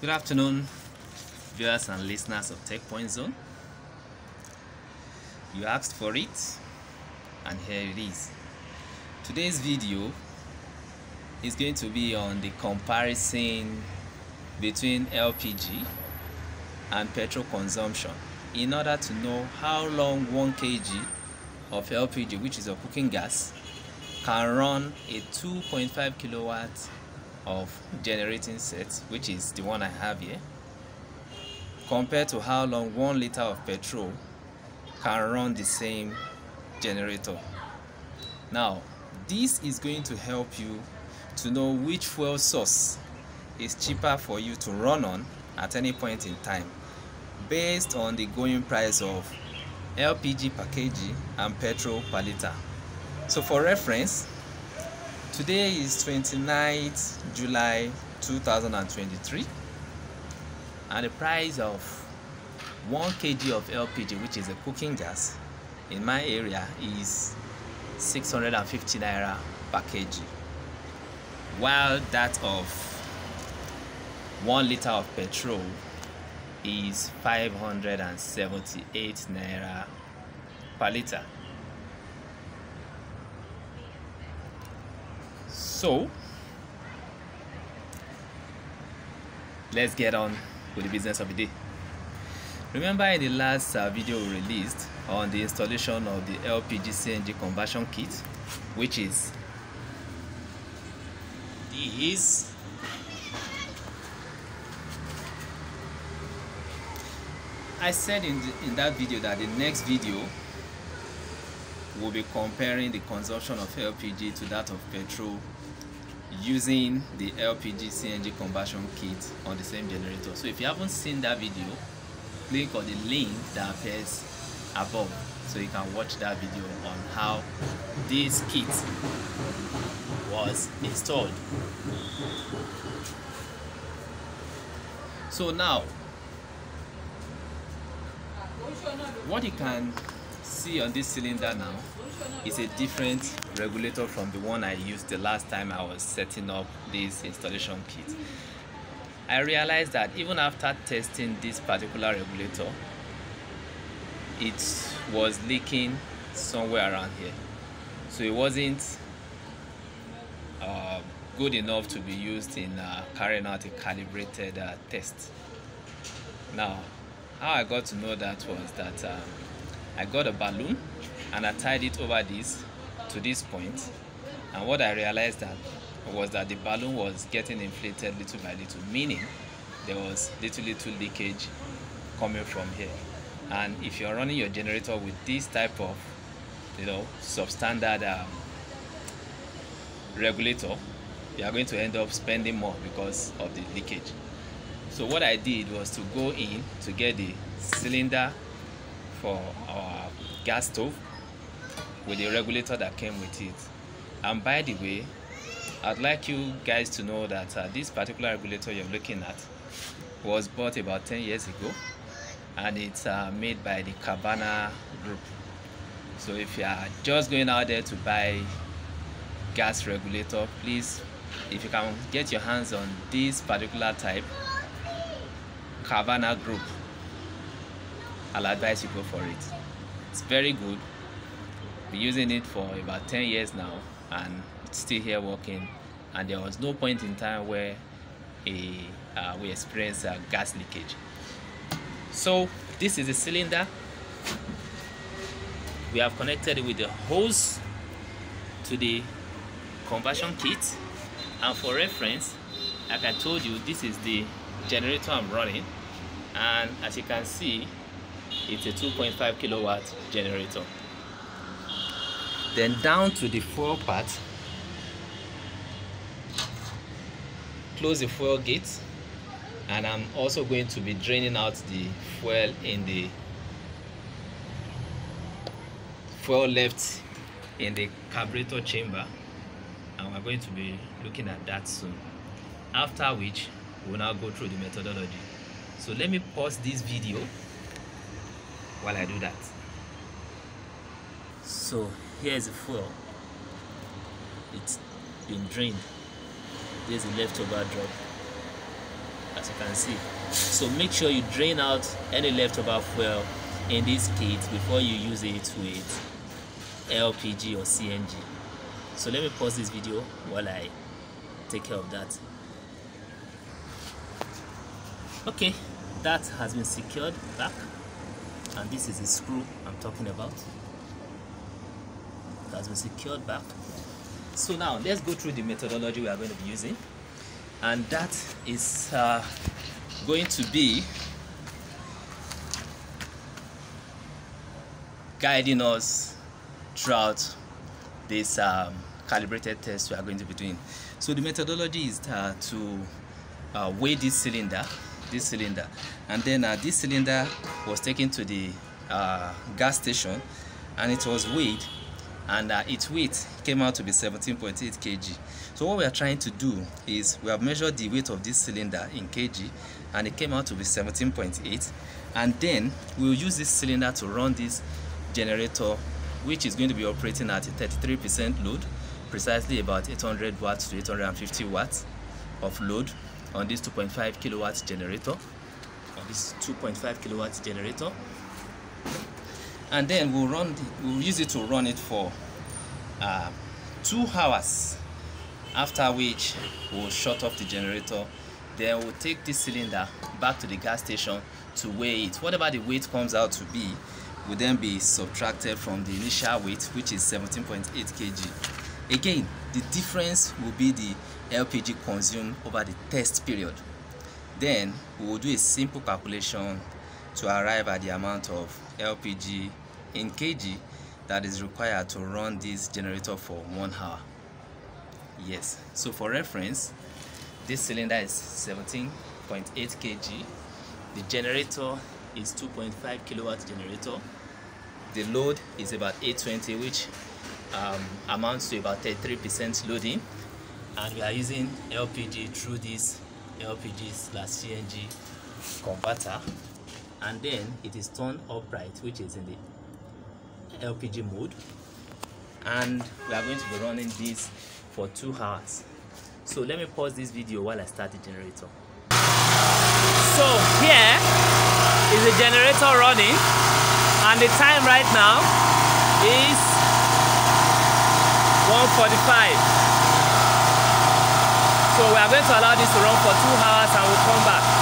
Good afternoon, viewers and listeners of Tech Point Zone. You asked for it, and here it is. Today's video is going to be on the comparison between LPG and petrol consumption in order to know how long 1 kg of LPG, which is a cooking gas, can run a 2.5 kilowatt of generating sets, which is the one I have here, compared to how long 1 liter of petrol can run the same generator. Now, this is going to help you to know which fuel source is cheaper for you to run on at any point in time based on the going price of LPG per kg and petrol per liter. So for reference, today is 29th July 2023 and the price of 1 kg of LPG which is a cooking gas in my area is 650 naira per kg. While that of 1 liter of petrol is 578 naira per liter so let's get on with the business of the day. Remember in the last uh, video we released on the installation of the lpg cng conversion kit which is this. I said in, the, in that video that the next video will be comparing the consumption of lpg to that of petrol using the lpg cng conversion kit on the same generator. So if you haven't seen that video click on the link that appears above so you can watch that video on how this kit was installed. So now what you can see on this cylinder now is a different regulator from the one I used the last time I was setting up this installation kit. I realized that even after testing this particular regulator it was leaking somewhere around here. So it wasn't uh, good enough to be used in uh, carrying out a calibrated uh, test. Now how I got to know that was that um, I got a balloon and I tied it over this to this point and what I realized that was that the balloon was getting inflated little by little meaning there was little little leakage coming from here. And if you're running your generator with this type of you know substandard um, regulator you are going to end up spending more because of the leakage. So what I did was to go in to get the cylinder for our gas stove with the regulator that came with it. And by the way I'd like you guys to know that uh, this particular regulator you're looking at was bought about 10 years ago and it's uh, made by the Cabana group. So if you are just going out there to buy gas regulator please if you can get your hands on this particular type Cabana group I'll advise you go for it. It's very good been using it for about 10 years now and it's still here working. And there was no point in time where a uh, we experienced a gas leakage. So this is the cylinder. We have connected it with the hose to the conversion kit. And for reference like I told you this is the generator I'm running. And as you can see it's a 2.5 kilowatt generator then down to the fuel part. Close the fuel gate. And I'm also going to be draining out the fuel in the fuel left in the carburetor chamber. And we're going to be looking at that soon. After which we'll now go through the methodology. So let me pause this video while I do that. So here's the fuel. It's been drained. There's a leftover drop as you can see. So make sure you drain out any leftover fuel in this kit before you use it with LPG or CNG so let me pause this video while I take care of that. Okay that has been secured back. And this is the screw I'm talking about has been secured back. So now let's go through the methodology we are going to be using. And that is uh, going to be guiding us throughout this um, calibrated test we are going to be doing. So the methodology is uh, to uh, weigh this cylinder this cylinder. And then uh, this cylinder was taken to the uh, gas station and it was weighed and uh, its weight came out to be 17.8 kg. So what we are trying to do is we have measured the weight of this cylinder in kg and it came out to be 17.8 and then we'll use this cylinder to run this generator which is going to be operating at a 33% load precisely about 800 watts to 850 watts of load on this 2.5 kilowatts generator. On this 2.5 kilowatts generator and then we'll run we'll use it to run it for uh, two hours after which we'll shut off the generator. Then we'll take this cylinder back to the gas station to weigh it. Whatever the weight comes out to be will then be subtracted from the initial weight which is 17.8 kg. Again the difference will be the LPG consumed over the test period. Then we will do a simple calculation to arrive at the amount of LPG in kg that is required to run this generator for one hour. Yes so for reference this cylinder is 17.8 kg. The generator is 2.5 kilowatt generator. The load is about 820 which um, amounts to about 33 percent loading. And we are using LPG through this LPG slash CNG converter and then it is turned upright which is in the LPG mode. And we are going to be running this for two hours. So let me pause this video while I start the generator. So here is the generator running and the time right now is 145 so we are going to allow this to run for two hours and we'll come back